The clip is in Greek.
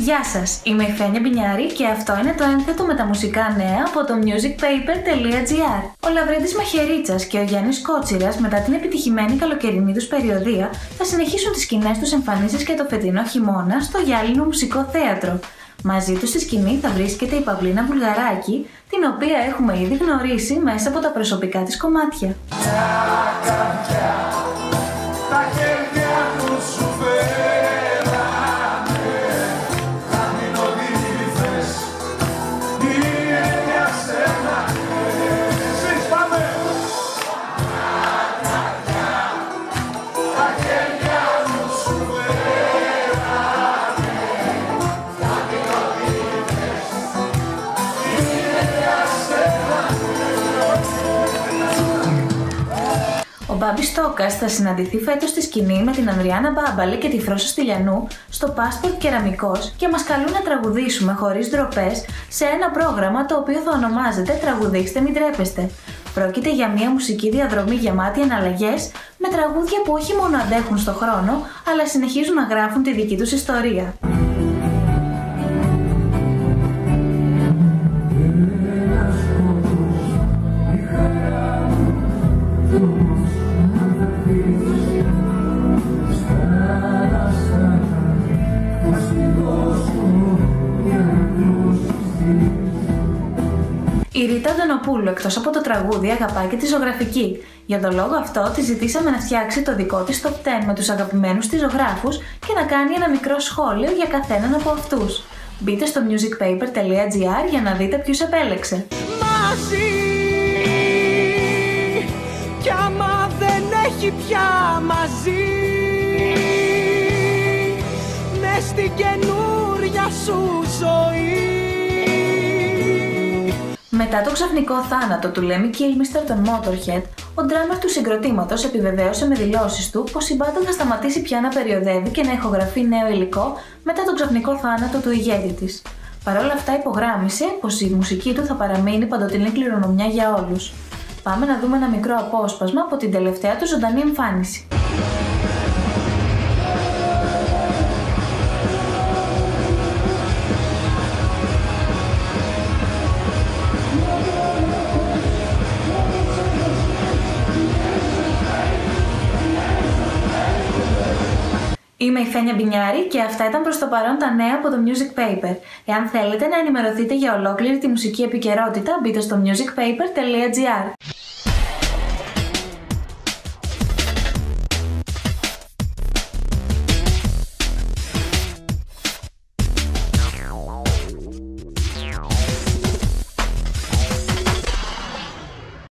Γεια σας, είμαι η Φένια Μπινιάρη και αυτό είναι το ένθετο με τα μουσικά νέα από το musicpaper.gr. Ο Λαβρέντης Μαχαιρίτσα και ο Γιάννης Κότσιρας, μετά την επιτυχημένη καλοκαιρινή τους περιοδία, θα συνεχίσουν τις κοινέ τους εμφανίσεις και το φετινό χειμώνα στο Γυάλινο Μουσικό Θέατρο. Μαζί τους στη σκηνή θα βρίσκεται η Παυλίνα Βουλγαράκη, την οποία έχουμε ήδη γνωρίσει μέσα από τα προσωπικά της κομμάτια. Μπάμπη Στόκας θα συναντηθεί φέτος στη σκηνή με την Ανδριάνα Μπάμπαλη και τη Φρόσο Στυλιανού στο Passport Κεραμικός και μας καλούν να τραγουδήσουμε χωρίς ντροπές σε ένα πρόγραμμα το οποίο θα ονομάζεται Τραγουδίστε Μην Τρέπεστε. Πρόκειται για μια μουσική διαδρομή γεμάτη εναλλαγές με τραγούδια που όχι μόνο αντέχουν στο χρόνο, αλλά συνεχίζουν να γράφουν τη δική τους ιστορία. Η Ρίτα Αντωνοπούλου εκτός από το τραγούδι αγαπάει και τη ζωγραφική. Για τον λόγο αυτό τη ζητήσαμε να φτιάξει το δικό της top 10 με τους αγαπημένους της ζωγράφους και να κάνει ένα μικρό σχόλιο για καθέναν από αυτούς. Μπείτε στο musicpaper.gr για να δείτε ποιους επέλεξε. Μαζί Κι άμα δεν έχει πια μαζί Μες στην καινούρια σου ζωή μετά το ξαφνικό θάνατο του Lemmy Kilmister των Motorhead, ο ντράμερ του συγκροτήματος επιβεβαίωσε με δηλώσεις του πως η μπάντα θα σταματήσει πια να περιοδεύει και να ηχογραφεί νέο υλικό μετά τον ξαφνικό θάνατο του ηγέτη της. Παρ' όλα αυτά υπογράμμισε πως η μουσική του θα παραμείνει παντοτινή κληρονομιά για όλους. Πάμε να δούμε ένα μικρό απόσπασμα από την τελευταία του ζωντανή εμφάνιση. Είμαι η Φένια Μπινιάρη και αυτά ήταν προς το παρόν τα νέα από το Music Paper. Εάν θέλετε να ενημερωθείτε για ολόκληρη τη μουσική επικαιρότητα, μπείτε στο musicpaper.gr.